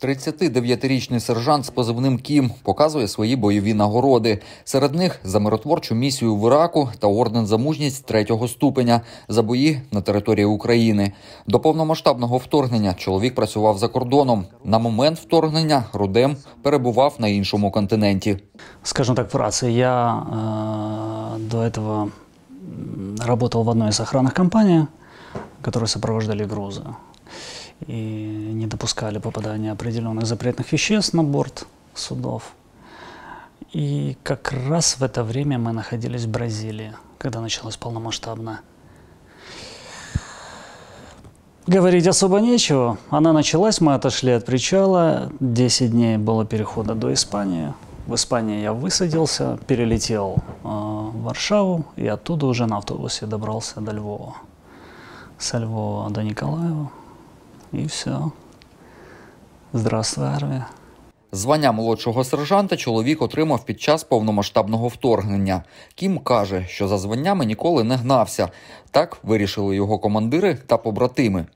39-річний сержант з позивним Кім показує свої бойові нагороди. Серед них за миротворчу місію в Іраку та орден за мужність третього ступеня за бої на території України. До повномасштабного вторгнення чоловік працював за кордоном. На момент вторгнення Рудем перебував на іншому континенті. Скажем так, вкратце, я э, до этого м, работал в одной из охранных компаний, которые сопровождали грузы И не допускали попадания определенных запретных веществ на борт судов. И как раз в это время мы находились в Бразилии, когда началось полномасштабно. Говорить особо нечего. Она началась, мы отошли от причала. 10 дней было перехода до Испании. В Испании я высадился, перелетел э, в Варшаву и оттуда уже на автобусе добрался до Львова. Со Львова до Николаева. И все. Здравствуй, армия. Звання молодшого сержанта чоловік отримав під час повномасштабного вторгнення. Кім каже, що за званнями ніколи не гнався. Так вирішили його командири та побратими.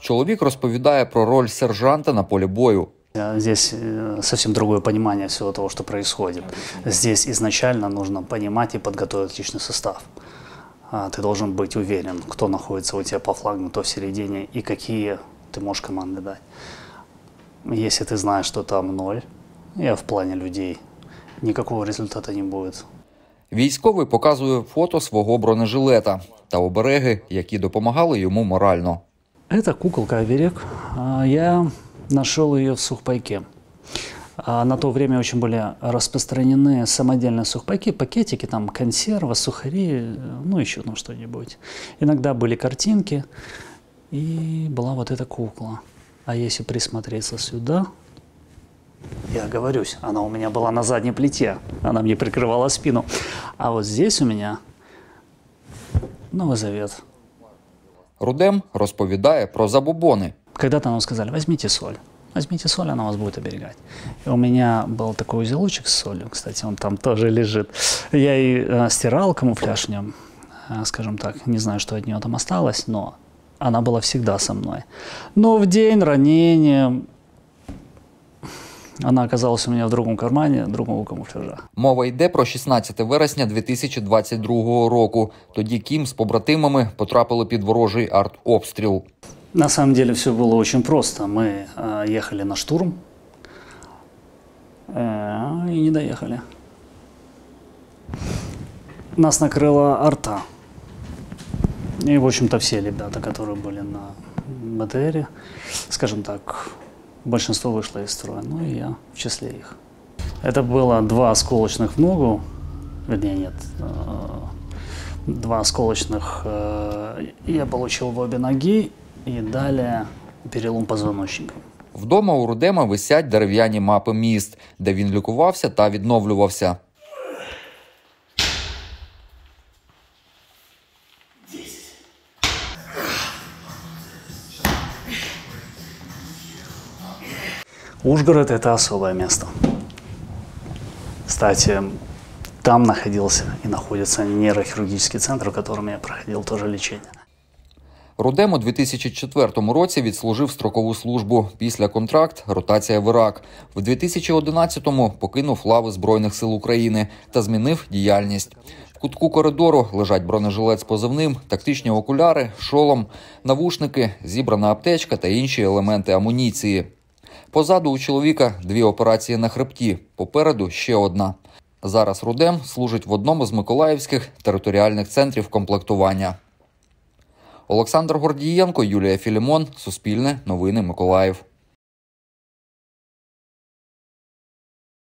Чоловік розповідає про роль сержанта на полі бою. Э, Здесь э, совсем другое понимание всего того, что происходит. Здесь изначально нужно понимать и подготовить личный состав. А, Ты должен быть уверен, кто находится у тебя по флагу, кто в середине и какие ты можешь команды дать. Если ты знаешь, что там ноль, я в плане людей, никакого результата не будет. Військовий показує фото свого бронежилета та обереги, які допомагали йому морально. Это куколка оберег. А, Я нашел ее в сухпайке. А На то время очень были распространены самодельные сухпайки, пакетики, там консерва, сухари, э, ну еще там что-нибудь. Иногда были картинки, И была вот эта кукла. А если присмотреться сюда, я говорюсь, она у меня была на задней плите, она мне прикрывала спину. А вот здесь у меня Новый Завет. Рудем розповідає про забобони. Когда-то нам сказали, возьмите соль. Возьмите соль, она вас будет оберегать. И у меня был такой узелочек с солью, кстати, он там тоже лежит. Я и э, стирал камуфляж в нем, э, скажем так, не знаю, что от нее там осталось, но она была всегда со мной. Но в день ранения она оказалась у меня в другом кармане, другого камуфляжа. Мова йде про 16 вересня 2022 року. Тоді Кім з побратимами потрапили під ворожий артобстріл. На самом деле все было очень просто. Мы э, ехали на штурм э, и не доехали. Нас накрыла арта. И, в общем-то, все ребята, которые были на БТРе, скажем так, большинство вышло из строя, ну и я в числе их. Это было два осколочных в ногу, вернее, нет, э, два осколочных э, я получил в обе ноги и далее перелом позвоночника. Вдома у Рудема висять дерев'яні мапи міст, де він лікувався та відновлювався. Ужгород – это особое место. Кстати, там находился и находится нейрохирургический центр, в котором я проходил тоже лечение. Рудем у 2004 році відслужив строкову службу. Після контракт ротація в Ірак. В 2011-му покинув лави Збройних сил України та змінив діяльність. В кутку коридору лежать бронежилет з позивним, тактичні окуляри, шолом, навушники, зібрана аптечка та інші елементи амуніції. Позаду у чоловіка дві операції на хребті, попереду ще одна. Зараз Рудем служить в одному з миколаївських територіальних центрів комплектування. Олександр Гордієнко, Юлія Філімон, Суспільне, Новини Миколаїв.